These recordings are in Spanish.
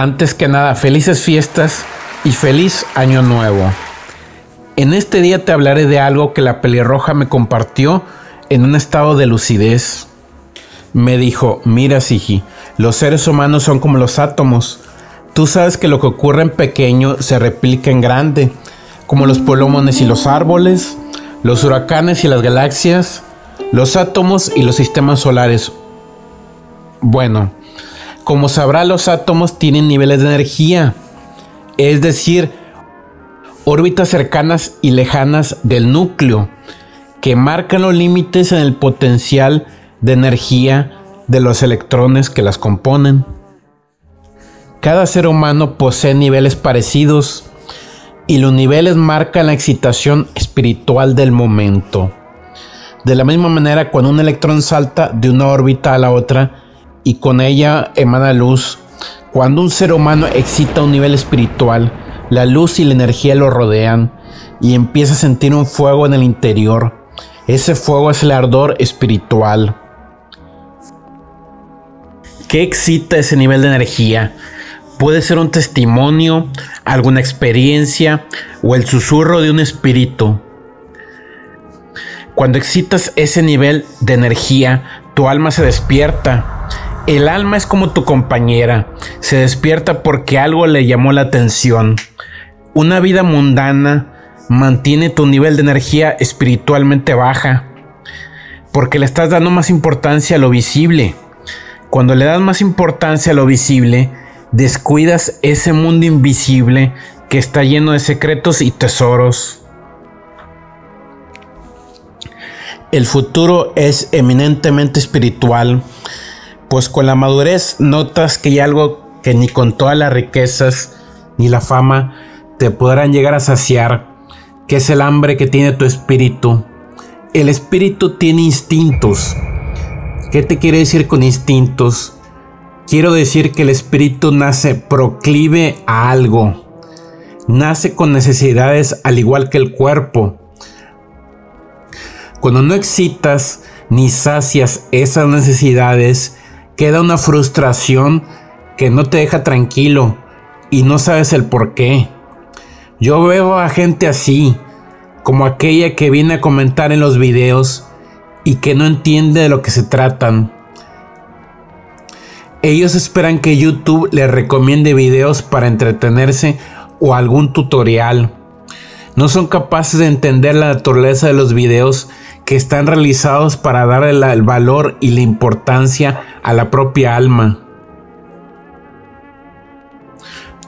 Antes que nada, felices fiestas y feliz año nuevo. En este día te hablaré de algo que la pelirroja me compartió en un estado de lucidez. Me dijo, mira Sigi, los seres humanos son como los átomos. Tú sabes que lo que ocurre en pequeño se replica en grande, como los pulmones y los árboles, los huracanes y las galaxias, los átomos y los sistemas solares. Bueno, como sabrá, los átomos tienen niveles de energía, es decir, órbitas cercanas y lejanas del núcleo, que marcan los límites en el potencial de energía de los electrones que las componen. Cada ser humano posee niveles parecidos y los niveles marcan la excitación espiritual del momento. De la misma manera, cuando un electrón salta de una órbita a la otra y con ella emana luz, cuando un ser humano excita un nivel espiritual, la luz y la energía lo rodean y empieza a sentir un fuego en el interior. Ese fuego es el ardor espiritual. ¿Qué excita ese nivel de energía? Puede ser un testimonio, alguna experiencia o el susurro de un espíritu. Cuando excitas ese nivel de energía, tu alma se despierta. El alma es como tu compañera, se despierta porque algo le llamó la atención. Una vida mundana mantiene tu nivel de energía espiritualmente baja, porque le estás dando más importancia a lo visible. Cuando le das más importancia a lo visible, descuidas ese mundo invisible que está lleno de secretos y tesoros. El futuro es eminentemente espiritual, pues con la madurez notas que hay algo que ni con todas las riquezas ni la fama te podrán llegar a saciar, que es el hambre que tiene tu espíritu. El espíritu tiene instintos. ¿Qué te quiere decir con instintos? Quiero decir que el espíritu nace proclive a algo. Nace con necesidades al igual que el cuerpo. Cuando no excitas ni sacias esas necesidades, queda una frustración que no te deja tranquilo y no sabes el por qué. Yo veo a gente así, como aquella que viene a comentar en los videos y que no entiende de lo que se tratan. Ellos esperan que YouTube les recomiende videos para entretenerse o algún tutorial. No son capaces de entender la naturaleza de los videos que están realizados para darle el valor y la importancia a la propia alma.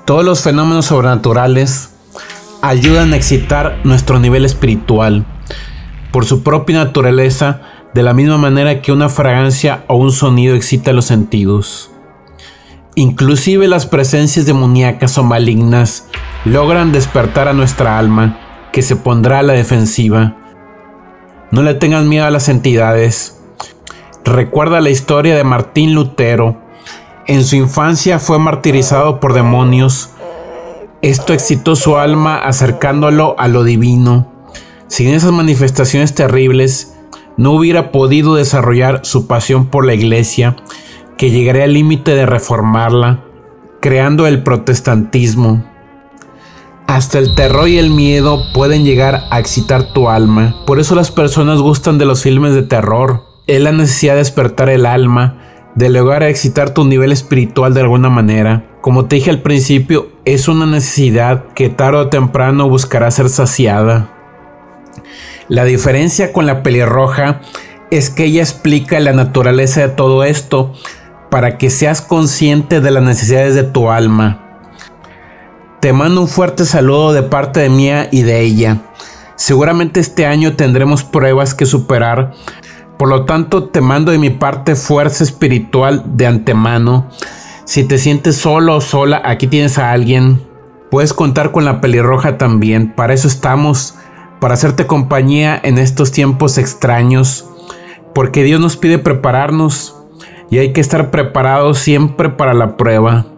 Todos los fenómenos sobrenaturales ayudan a excitar nuestro nivel espiritual por su propia naturaleza, de la misma manera que una fragancia o un sonido excita los sentidos. Inclusive las presencias demoníacas o malignas logran despertar a nuestra alma, que se pondrá a la defensiva no le tengas miedo a las entidades. Recuerda la historia de Martín Lutero. En su infancia fue martirizado por demonios. Esto excitó su alma acercándolo a lo divino. Sin esas manifestaciones terribles, no hubiera podido desarrollar su pasión por la iglesia, que llegaría al límite de reformarla, creando el protestantismo. Hasta el terror y el miedo pueden llegar a excitar tu alma. Por eso las personas gustan de los filmes de terror. Es la necesidad de despertar el alma, de lograr excitar tu nivel espiritual de alguna manera. Como te dije al principio, es una necesidad que tarde o temprano buscará ser saciada. La diferencia con la pelirroja es que ella explica la naturaleza de todo esto para que seas consciente de las necesidades de tu alma. Te mando un fuerte saludo de parte de mía y de ella. Seguramente este año tendremos pruebas que superar. Por lo tanto, te mando de mi parte fuerza espiritual de antemano. Si te sientes solo o sola, aquí tienes a alguien. Puedes contar con la pelirroja también. Para eso estamos. Para hacerte compañía en estos tiempos extraños. Porque Dios nos pide prepararnos. Y hay que estar preparados siempre para la prueba.